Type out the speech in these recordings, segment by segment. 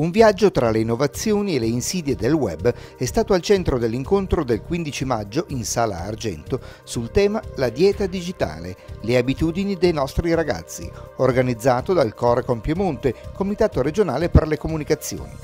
Un viaggio tra le innovazioni e le insidie del web è stato al centro dell'incontro del 15 maggio in Sala Argento sul tema La dieta digitale, le abitudini dei nostri ragazzi, organizzato dal Corecom Piemonte, Comitato regionale per le comunicazioni.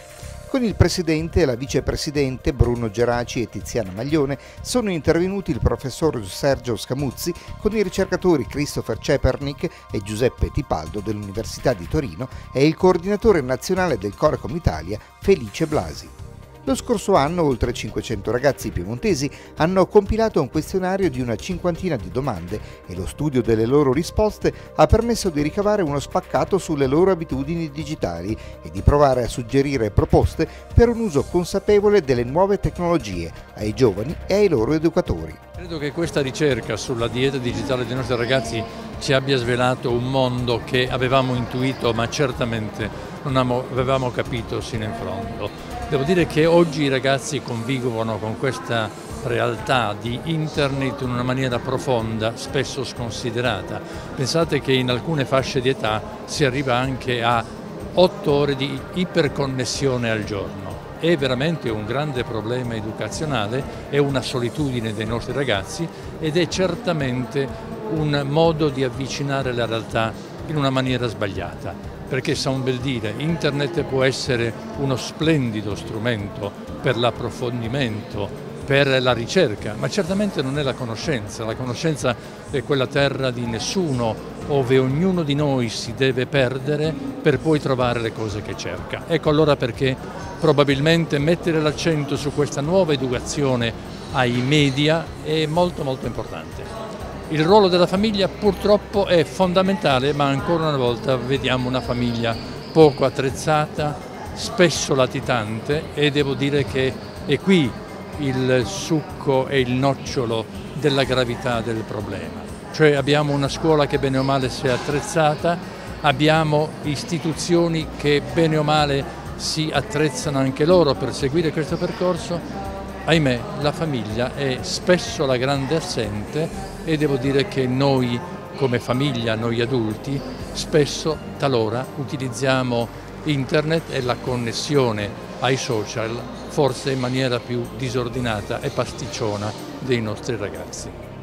Con il presidente e la vicepresidente Bruno Geraci e Tiziana Maglione sono intervenuti il professor Sergio Scamuzzi con i ricercatori Christopher Cepernic e Giuseppe Tipaldo dell'Università di Torino e il coordinatore nazionale del Corecom Italia Felice Blasi. Lo scorso anno oltre 500 ragazzi piemontesi hanno compilato un questionario di una cinquantina di domande e lo studio delle loro risposte ha permesso di ricavare uno spaccato sulle loro abitudini digitali e di provare a suggerire proposte per un uso consapevole delle nuove tecnologie ai giovani e ai loro educatori. Credo che questa ricerca sulla dieta digitale dei nostri ragazzi ci abbia svelato un mondo che avevamo intuito ma certamente non avevamo capito sino in fondo. Devo dire che oggi i ragazzi convivono con questa realtà di internet in una maniera profonda, spesso sconsiderata. Pensate che in alcune fasce di età si arriva anche a 8 ore di iperconnessione al giorno. È veramente un grande problema educazionale, è una solitudine dei nostri ragazzi ed è certamente un modo di avvicinare la realtà in una maniera sbagliata perché sa un bel dire, internet può essere uno splendido strumento per l'approfondimento, per la ricerca, ma certamente non è la conoscenza, la conoscenza è quella terra di nessuno dove ognuno di noi si deve perdere per poi trovare le cose che cerca. Ecco allora perché probabilmente mettere l'accento su questa nuova educazione ai media è molto molto importante. Il ruolo della famiglia purtroppo è fondamentale, ma ancora una volta vediamo una famiglia poco attrezzata, spesso latitante e devo dire che è qui il succo e il nocciolo della gravità del problema. Cioè abbiamo una scuola che bene o male si è attrezzata, abbiamo istituzioni che bene o male si attrezzano anche loro per seguire questo percorso, ahimè la famiglia è spesso la grande assente e devo dire che noi come famiglia, noi adulti, spesso talora utilizziamo internet e la connessione ai social forse in maniera più disordinata e pasticciona dei nostri ragazzi.